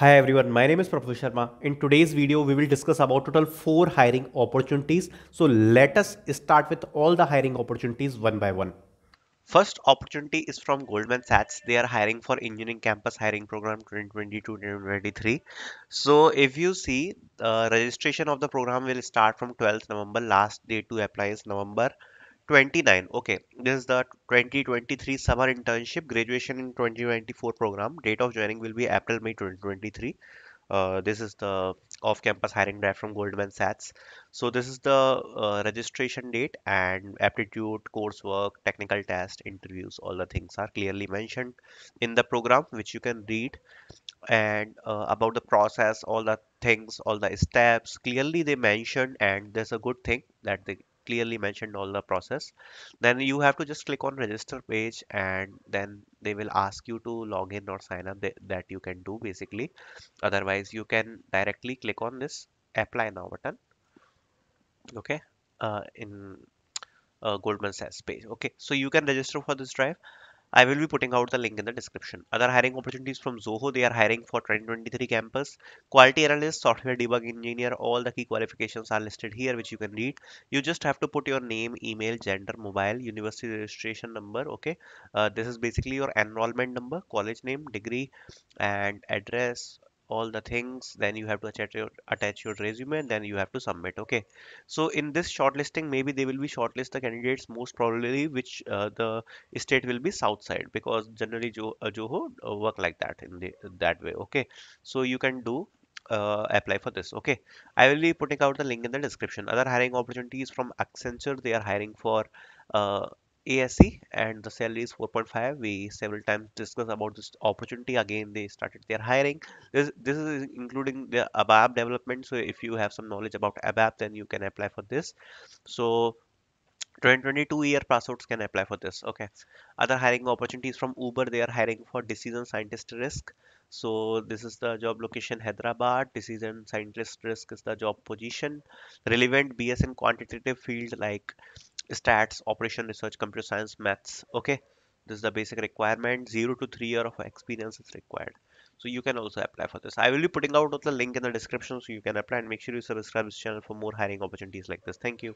Hi everyone, my name is Praful Sharma. In today's video, we will discuss about total four hiring opportunities. So let us start with all the hiring opportunities one by one. First opportunity is from Goldman Sachs. They are hiring for engineering campus hiring program 2022-2023. So if you see, uh, registration of the program will start from 12th November. Last day to apply is November 29. Okay, this is the 2023 summer internship graduation in 2024 program. Date of joining will be April May 2023. Uh, this is the off-campus hiring drive from Goldman Sachs. So this is the uh, registration date and aptitude, coursework, technical test, interviews, all the things are clearly mentioned in the program, which you can read and uh, about the process, all the things, all the steps. Clearly they mentioned, and there's a good thing that they clearly mentioned all the process. Then you have to just click on register page, and then they will ask you to log in or sign up. That, you can do basically. Otherwise, you can directly click on this apply now button. Okay, uh, in uh, Goldman Sachs page. Okay, so you can register for this drive. I will be putting out the link in the description. Other hiring opportunities from Zoho, they are hiring for 2023 campus. Quality analyst, software debug engineer, all the key qualifications are listed here, which you can read. You just have to put your name, email, gender, mobile, university registration number. Okay, uh, this is basically your enrollment number, college name, degree, and address all the things then you have to attach your attach your resume and then you have to submit okay? So in this shortlisting maybe they will be shortlist the candidates most probably which uh, the state will be south side because generally jo uh, uh, work like that in the that way okay? So you can do uh, apply for this okay? I will be putting out the link in the description. Other hiring opportunities from Accenture they are hiring for uh, ASE and the salary is 4.5 we several times discussed about this opportunity. Again they started their hiring. This this is including the ABAP development. So if you have some knowledge about ABAP then you can apply for this. So 2022 year passouts can apply for this. Okay. Other hiring opportunities from uber they are hiring for decision scientist risk. So this is the job location hyderabad. Decision scientist risk is the job position. Relevant bs in quantitative field like stats operation research computer science maths okay? This is the basic requirement. Zero to three year of experience is required. So you can also apply for this. I will be putting out the link in the description so you can apply and make sure you subscribe this channel for more hiring opportunities like this. Thank you